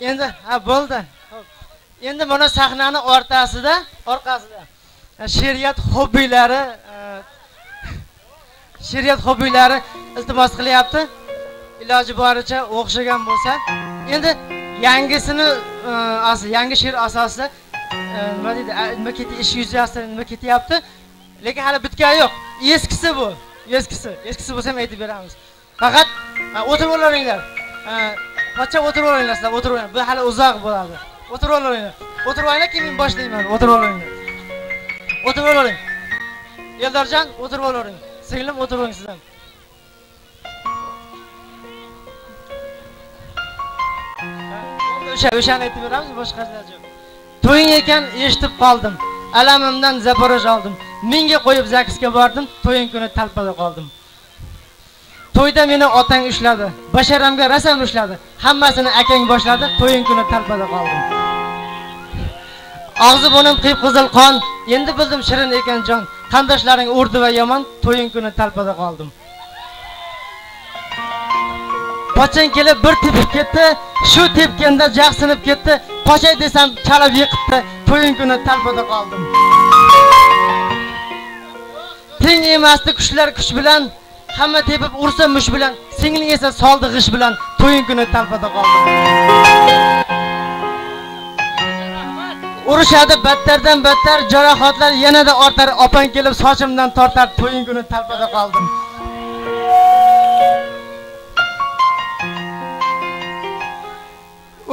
endi ha bo'ldi. Endi mana sahnani o'rtasida orqasida. E, she'riyat hobbilari e, she'riyat hobbilari iltimos qilyapti. Iloji boricha o'xshagan bo'lsa. Endi yangisini e, yangi she'r asosida nima deydi nima keti ish yuzasidan nima ketyapti? Lekin hali bitgani yo'q. Eskisi bu eskisi eskisi bo'lsa ham aytib beramiz. Faqat o'tirib olaveringlar E, pochcha o'tirib olinglar sizlar o'tirib olinglar. Bu hali uzoq bo'ladi. O'tirib olaveringlar o'tirib olinglar keyin men boshlayman. O'tirib olaveringlar o'tirib olavering eldorjon o'tirib olavering singlim o'tirib oling siz ham o'sha o'shani aytib beramiz boshqa yo'q. To'ying ekan eshitib qoldim. Alamimdan zaporoj oldim. Menga qo'yib zagsga bordim to'ying kuni talpada qoldim. To'yda meni otang ushladi basharamga rasam ushladi hammasini akang boshladi to'ying kuni talpada qoldim. Og'zi burnim qip qizil qon endi bildim shirin ekan jon qandoshlaring urdi va yomon to'ying kuni talpada qoldim. Pochang kelib bir tepib ketdi shu tepganda jahsinib ketdi pochay desam chalib yiqitdi to'ying kuni talpada qoldim. Teng emasdi kuchlar kuch bilan hamma tepib ursa mush bilan singling esa soldi g'ish bilan to'ying kuni talpada qoldim urushadi battardan battar jarohatlar yanada ortar. Opang kelib sochimdan tortar to'ying kuni talpada qoldim.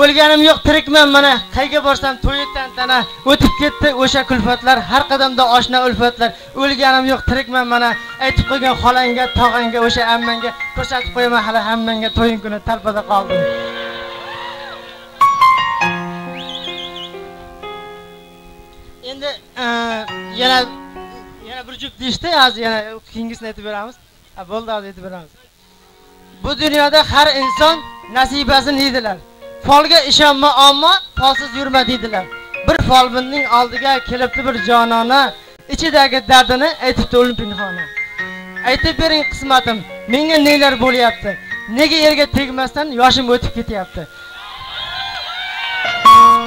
O'lganim yo'q tirikman mana. Qayga borsam to'y mana o'tib ketdi o'sha kulfatlar. Har qadamda oshna ulfatlar. O'lganim yo'q tirikman mana. Aytib qo'ygan xolangga tog'angga o'sha ammangga ko'rsatib qo'yaman hali hammangga to'ying kuni talpada qoldim. Endi e, yana yana bir juft deyishdi hozir yana keyingisini aytib beramiz. Bo'ldi hozir aytib beramiz. Bu dunyoda har inson nasibasini deydilar folga ishonma ammo folsiz yurma deydilar. Bir folbinning oldiga kelibdi bir jonona. Ichidagi dardini aytibdi o'lim pinhona aytib bering qismatim menga nelar bo'lyapti? Nega yerga tegmasdan yoshim o'tib ketyapti?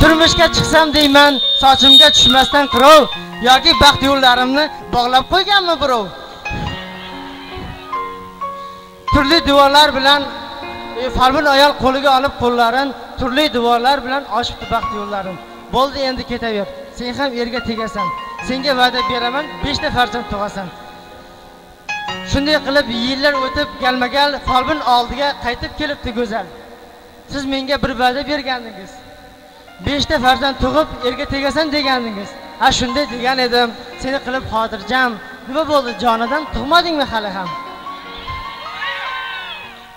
Turmushga chiqsam deyman sochimga tushmasdan qirov yoki baxt yo'llarimni bog'lab qo'yganmi birov? Turli duolar bilan e, falbin ayol qo'liga olib qo'llarin turli duolar bilan ochibdi baxt yo'llarim. Bo'ldi endi ketaver. Sen ham erga tegasan. Senga va'da beraman beshta farzand tug'asan. Shunday qilib yillar o'tib galma gal folbin oldiga qaytib kelibdi go'zal. Siz menga bir va'da bergandingiz. Beshta farzand tug'ib erga tegasan degandingiz. Ha shunday degan edim. Seni qilib xotirjam. Nima bo'ldi jonidan tug'madingmi hali ham?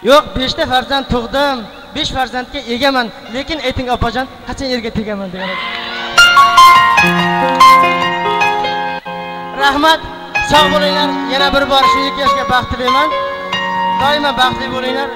Yo'q beshta farzand tug'dim. Besh farzandga egaman lekin ayting opajon qachon erga tegaman degan rahmat. Sog' bo'linglar. Yana bir bor shu ikki yoshga baxt tilayman. Doimo baxtli bo'linglar.